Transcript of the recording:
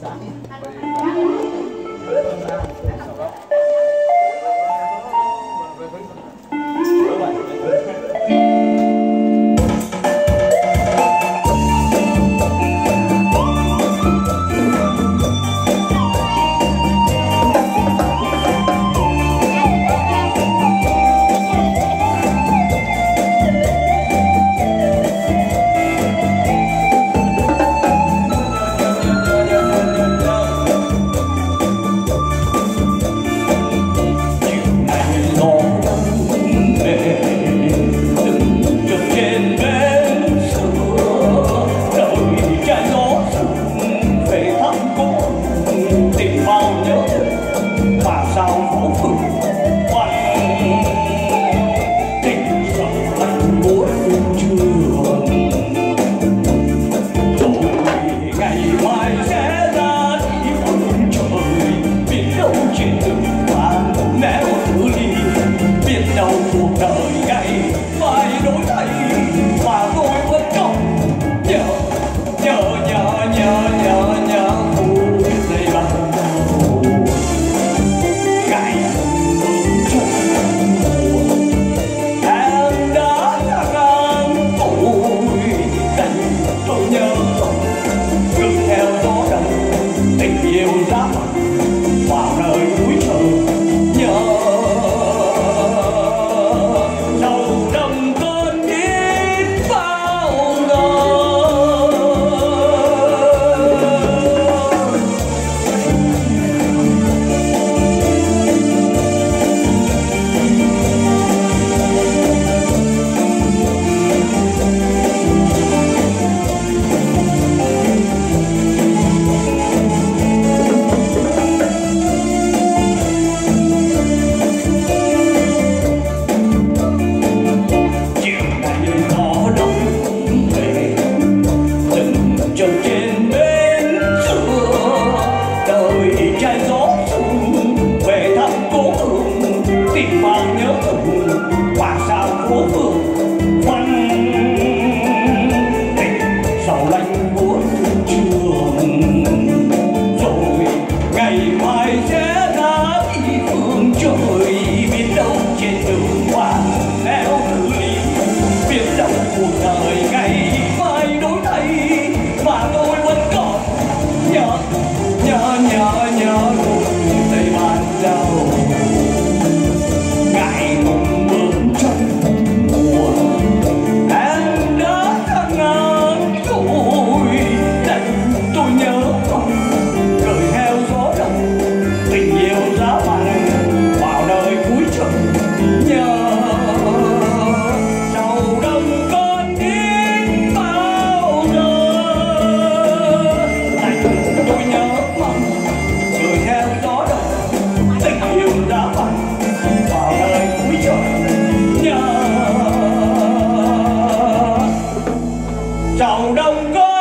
Thank. màu đồng cốt